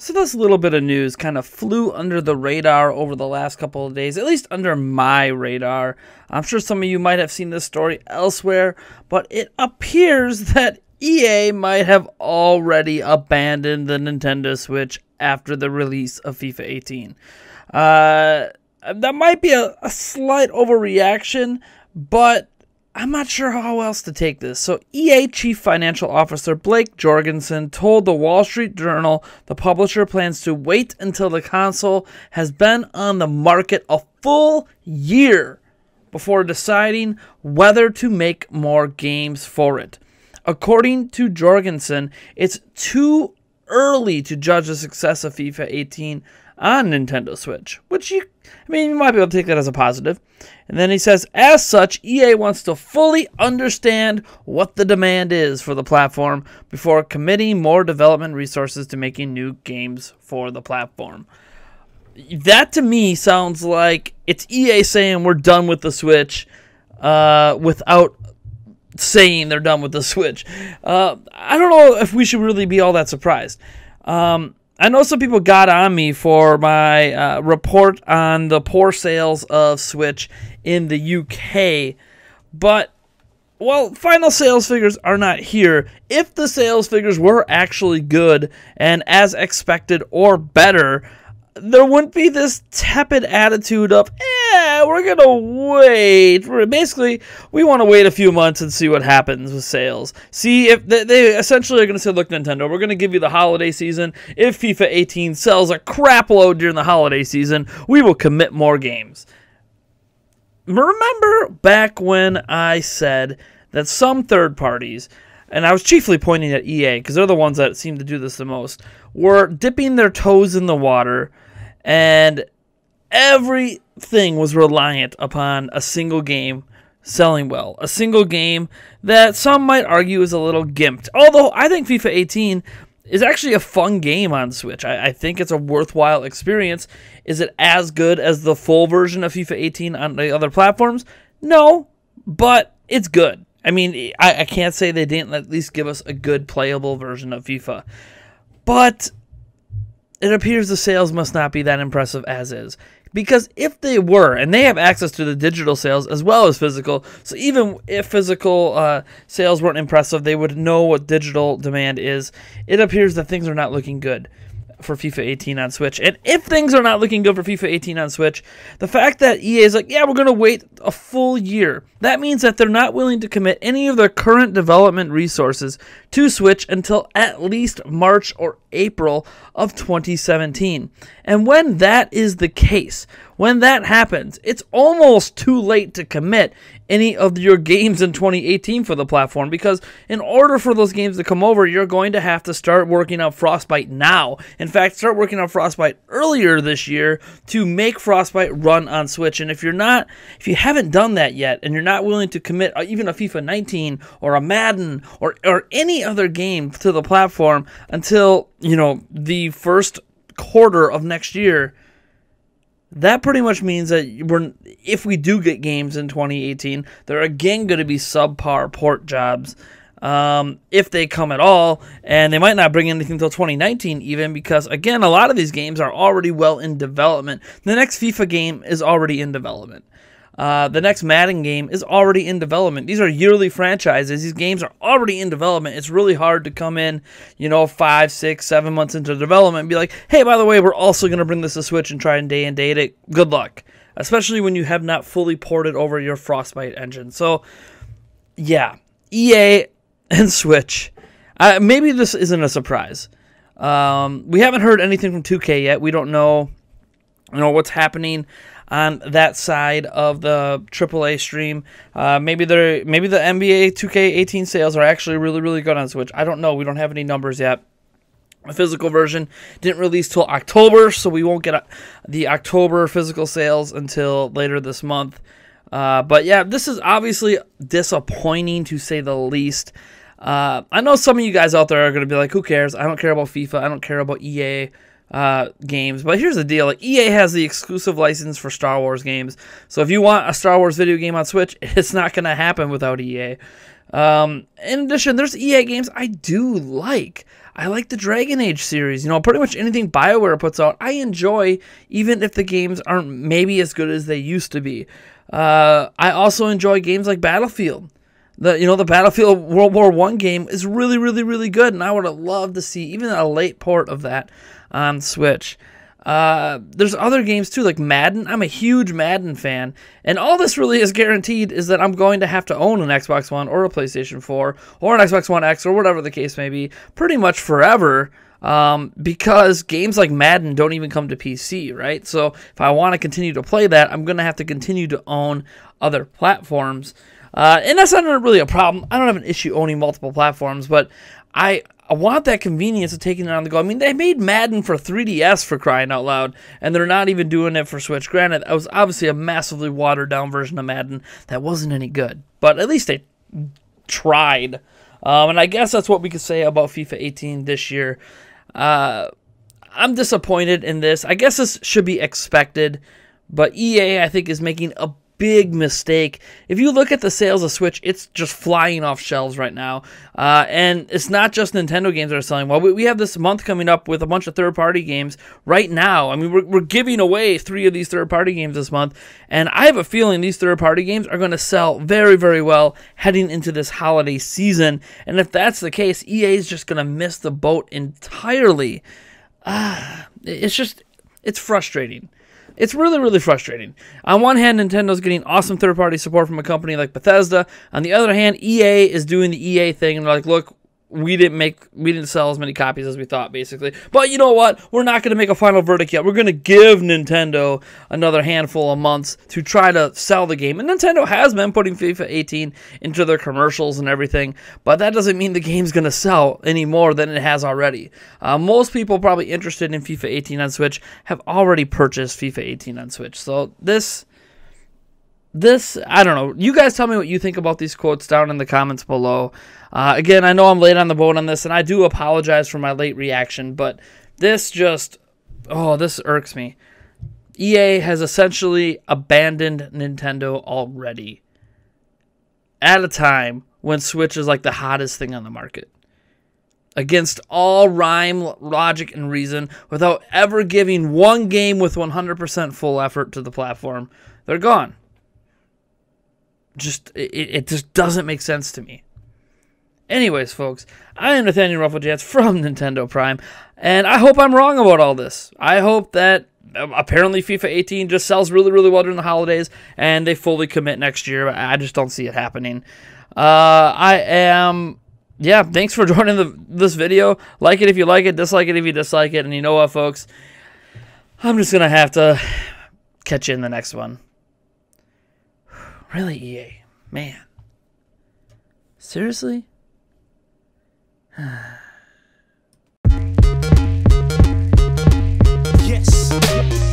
So this little bit of news kind of flew under the radar over the last couple of days, at least under my radar. I'm sure some of you might have seen this story elsewhere, but it appears that EA might have already abandoned the Nintendo Switch after the release of FIFA 18. Uh, that might be a, a slight overreaction, but I'm not sure how else to take this. So, EA Chief Financial Officer Blake Jorgensen told the Wall Street Journal the publisher plans to wait until the console has been on the market a full year before deciding whether to make more games for it. According to Jorgensen, it's too early to judge the success of FIFA 18 on Nintendo Switch, which you, I mean, you might be able to take that as a positive. And then he says, as such, EA wants to fully understand what the demand is for the platform before committing more development resources to making new games for the platform. That to me sounds like it's EA saying we're done with the Switch uh, without saying they're done with the Switch. Uh, I don't know if we should really be all that surprised. Um, I know some people got on me for my uh, report on the poor sales of Switch in the UK, but well, final sales figures are not here. If the sales figures were actually good and as expected or better, there wouldn't be this tepid attitude of, eh, we're gonna wait. Basically, we want to wait a few months and see what happens with sales. See if they, they essentially are gonna say, look, Nintendo, we're gonna give you the holiday season. If FIFA 18 sells a crap load during the holiday season, we will commit more games. Remember back when I said that some third parties and I was chiefly pointing at EA because they're the ones that seem to do this the most, were dipping their toes in the water, and everything was reliant upon a single game selling well. A single game that some might argue is a little gimped. Although I think FIFA 18 is actually a fun game on Switch. I, I, think it's a worthwhile experience. Is it as good as the full version of FIFA 18 on the other platforms? No, but it's good. I mean, I, I can't say they didn't at least give us a good playable version of FIFA. But it appears the sales must not be that impressive as is. Because if they were, and they have access to the digital sales as well as physical, so even if physical uh, sales weren't impressive, they would know what digital demand is. It appears that things are not looking good for FIFA 18 on Switch. And if things are not looking good for FIFA 18 on Switch, the fact that EA is like, yeah, we're going to wait a full year, that means that they're not willing to commit any of their current development resources to Switch until at least March or April of 2017. And when that is the case, when that happens, it's almost too late to commit any of your games in 2018 for the platform because in order for those games to come over, you're going to have to start working on Frostbite now. In fact, start working on Frostbite earlier this year to make Frostbite run on Switch. And if you're not, if you haven't done that yet and you're not willing to commit uh, even a FIFA 19 or a Madden or, or any other game to the platform until, you know, the first quarter of next year, that pretty much means that we're if we do get games in 2018, they're again going to be subpar port jobs. Um, if they come at all, and they might not bring anything until 2019, even because again, a lot of these games are already well in development. The next FIFA game is already in development. Uh, the next Madden game is already in development. These are yearly franchises. These games are already in development. It's really hard to come in, you know, five, six, seven months into development and be like, hey, by the way, we're also going to bring this to Switch and try and day and date it. Good luck. Especially when you have not fully ported over your Frostbite engine. So, yeah, EA and Switch. Uh, maybe this isn't a surprise. Um, we haven't heard anything from 2K yet. We don't know, you know, what's happening on that side of the AAA stream. Uh, maybe they maybe the NBA 2K18 sales are actually really really good on Switch. I don't know. We don't have any numbers yet. The physical version didn't release till October, so we won't get a, the October physical sales until later this month. Uh, but yeah, this is obviously disappointing to say the least. Uh, I know some of you guys out there are going to be like, who cares? I don't care about FIFA. I don't care about EA uh, games. But here's the deal: like EA has the exclusive license for Star Wars games. So if you want a Star Wars video game on Switch, it's not going to happen without EA. Um, in addition, there's EA games I do like. I like the Dragon Age series. You know, pretty much anything BioWare puts out, I enjoy, even if the games aren't maybe as good as they used to be. Uh, I also enjoy games like Battlefield. The you know the Battlefield World War One game is really really really good, and I would have loved to see even a late port of that on Switch. Uh, there's other games too, like Madden. I'm a huge Madden fan, and all this really is guaranteed is that I'm going to have to own an Xbox One or a PlayStation 4 or an Xbox One X or whatever the case may be, pretty much forever. Um, because games like Madden don't even come to PC, right? So if I want to continue to play that, I'm going to have to continue to own other platforms. Uh, and that's not really a problem. I don't have an issue owning multiple platforms, but I I want that convenience of taking it on the go. I mean, they made Madden for 3DS for crying out loud, and they're not even doing it for Switch. Granted, that was obviously a massively watered down version of Madden that wasn't any good, but at least they tried. Um, and I guess that's what we could say about FIFA 18 this year. Uh, I'm disappointed in this. I guess this should be expected, but EA, I think, is making a big mistake. If you look at the sales of Switch, it's just flying off shelves right now. Uh, and it's not just Nintendo games that are selling well. We, we have this month coming up with a bunch of third party games right now. I mean, we're, we're giving away three of these third party games this month. And I have a feeling these third party games are going to sell very, very well heading into this holiday season. And if that's the case, EA is just going to miss the boat entirely. Ah, it's just, it's frustrating. It's really, really frustrating. On one hand, Nintendo's getting awesome third party support from a company like Bethesda. On the other hand, EA is doing the EA thing and they're like, look, we didn't make we didn't sell as many copies as we thought basically. But you know what? We're not going to make a final verdict yet. We're going to give nintendo another handful of months to try to sell the game. And nintendo has been putting fifa 18 into their commercials and everything but that doesn't mean the game's going to sell any more than it has already. Uh, most people probably interested in fifa 18 on switch have already purchased fifa 18 on switch. So this this i don't know. You guys tell me what you think about these quotes down in the comments below. Uh, again i know i'm late on the boat on this and i do apologize for my late reaction but this just oh this irks me. Ea has essentially abandoned nintendo already at a time when switch is like the hottest thing on the market. Against all rhyme logic and reason without ever giving one game with 100% full effort to the platform they're gone just it, it just doesn't make sense to me. Anyways, folks, I am Nathaniel Rufflejets from Nintendo Prime, and I hope I'm wrong about all this. I hope that um, apparently FIFA 18 just sells really, really well during the holidays, and they fully commit next year. I just don't see it happening. Uh, I am, yeah. Thanks for joining the, this video. Like it if you like it, dislike it if you dislike it, and you know what, folks, I'm just gonna have to catch you in the next one. Really, EA? Man. Seriously? yes.